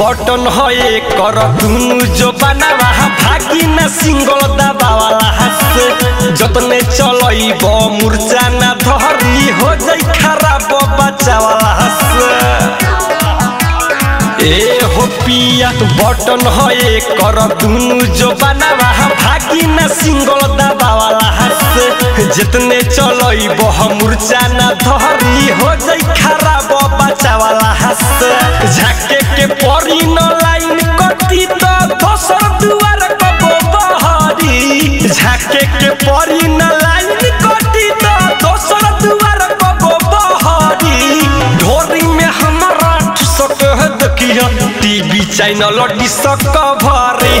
Button है कर दुनु जो बनावा भागी न सिंगल दबावाला हस जतने चलई ब मुर्चा न धरी हो जाई खराब बचावाला हस ए हो पिया बटन है कर दुनु जो बनावा भागी न सिंगल दबावाला हस जितने चलई बह मुर्चा न धरी चैनल डिसक भरी।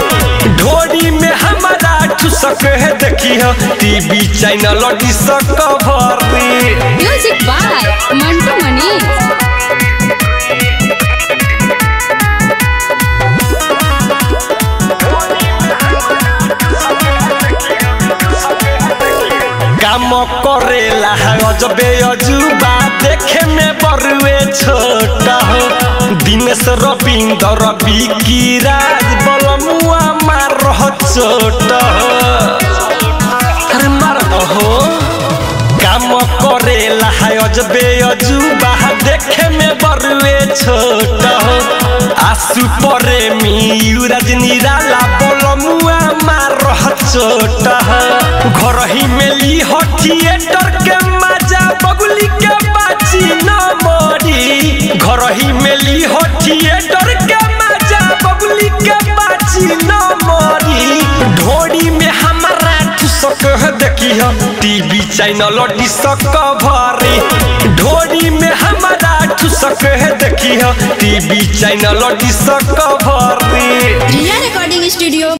ढोरी में हमारा ठुसक है देखिया टीवी चैनल डिसक भरी। म्यूज़िक बाय मंटू मनीष काम करेला अजबे अजूबा देखे में काम करेला अजबे अजूबा देखे में बरुए छोट हो आसु प्रेमी युवराज निराला बलमुआ मार चोट हो घर ही में ली हो थिएटर के टीवी चैनल में हमारा चुसक है टीवी चैनल रिकॉर्डिंग स्टूडियो